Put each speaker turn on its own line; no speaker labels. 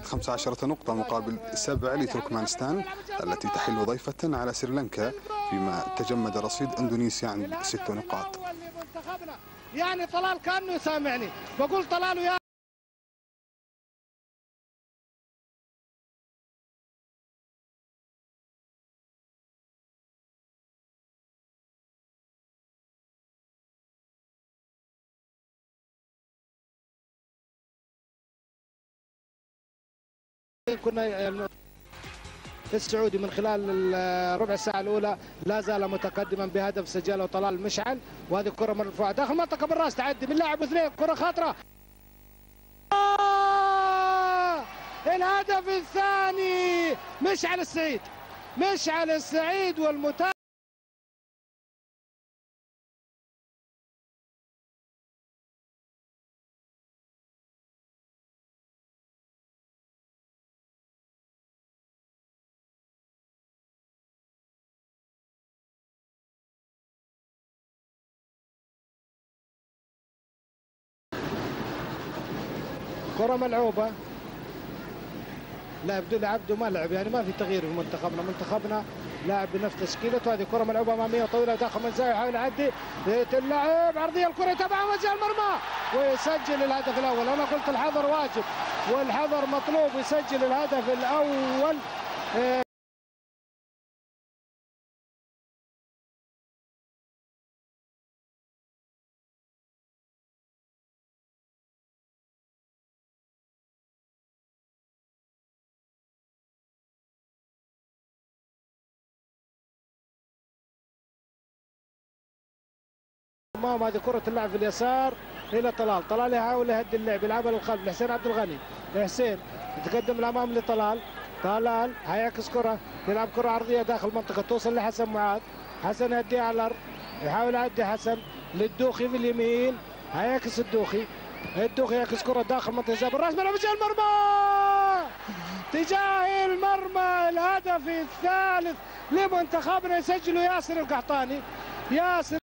15 نقطة مقابل سبع لتركمانستان التي تحل ضيفة على سريلانكا فيما تجمد رصيد إندونيسيا عند ست نقاط.
يعني طلال كأنه يسامعني بقول طلال يا كنا السعودي من خلال الربع ساعة الأولى لا زال متقدما بهدف سجله طلال مشعل وهذه الكرة مرفوعة. داخل منطقة بالراس تعدي من لاعب اثنين كرة خطرة. آه! الهدف الثاني مشعل السعيد مشعل السعيد والمتابع. كرة ملعوبة. لاعب دول عبده ما لعب يعني ما في تغيير في منتخبنا. منتخبنا لاعب بنفس تشكيلته. هذه كرة ملعوبة أمامية طويلة داخل من زاوية يحاول يعدي اللاعب عرضية الكرة يتابعها وجه المرمى. ويسجل الهدف الأول. أنا قلت الحذر واجب والحذر مطلوب. يسجل الهدف الأول. امام هذه كرة اللعب في اليسار إلى طلال. طلال يحاول يهدي اللعب يلعبها للخلف. لحسين عبد الغني. لحسين يتقدم الامام لطلال. طلال هيعكس كرة يلعب كرة عرضية داخل المنطقة. توصل لحسن معاذ. حسن يهديها على الأرض. يحاول يعدي حسن للدوخي في اليمين. هيعكس الدوخي. الدوخي يعكس كرة داخل منطقة جاب الراس ملعب تجاه المرمى! تجاه المرمى الهدف الثالث لمنتخبنا. يسجله ياسر القحطاني. ياسر